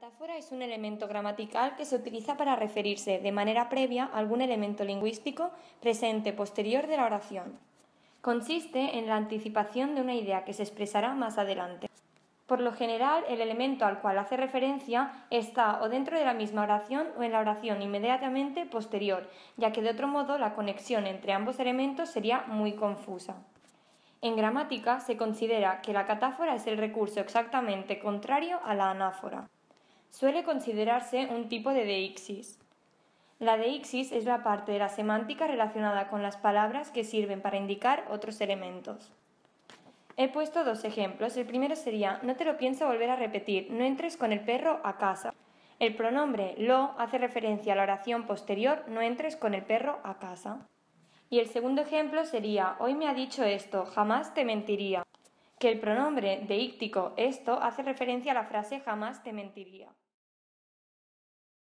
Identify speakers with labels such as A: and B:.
A: catáfora es un elemento gramatical que se utiliza para referirse de manera previa a algún elemento lingüístico presente posterior de la oración. Consiste en la anticipación de una idea que se expresará más adelante. Por lo general, el elemento al cual hace referencia está o dentro de la misma oración o en la oración inmediatamente posterior, ya que de otro modo la conexión entre ambos elementos sería muy confusa. En gramática se considera que la catáfora es el recurso exactamente contrario a la anáfora suele considerarse un tipo de deixis. La deixis es la parte de la semántica relacionada con las palabras que sirven para indicar otros elementos. He puesto dos ejemplos. El primero sería, no te lo pienso volver a repetir, no entres con el perro a casa. El pronombre lo hace referencia a la oración posterior, no entres con el perro a casa. Y el segundo ejemplo sería, hoy me ha dicho esto, jamás te mentiría que el pronombre deíctico esto hace referencia a la frase jamás te mentiría.